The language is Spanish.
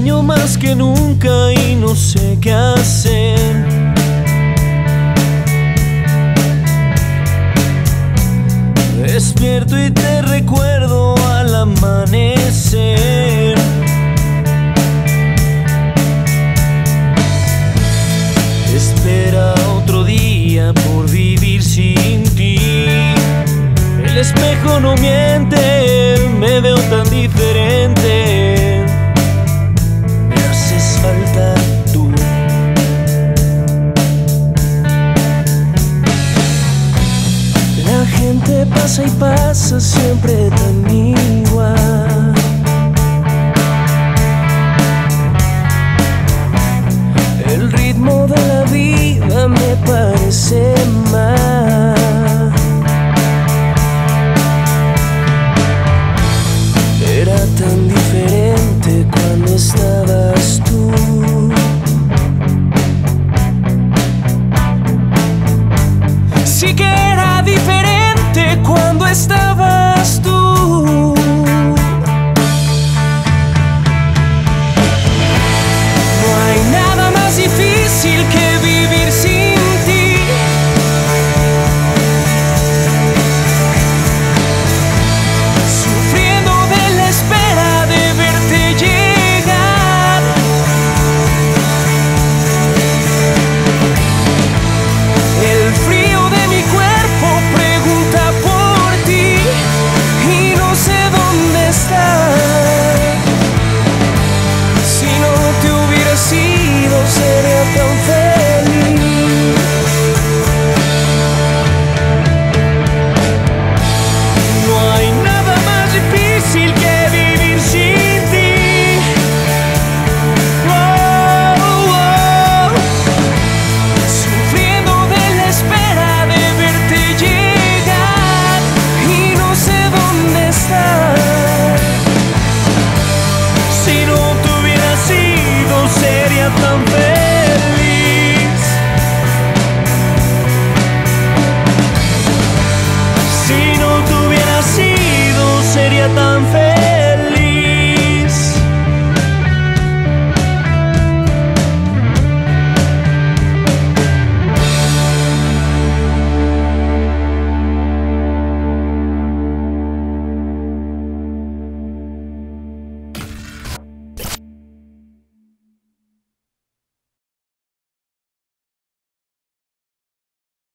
más que nunca y no sé qué hacer. Despierto y te recuerdo al amanecer. Espera otro día por vivir sin ti. El espejo no miente y pasa siempre tan igual. El ritmo de la vida me parece tan feliz. Si no te hubiera sido, sería tan feliz.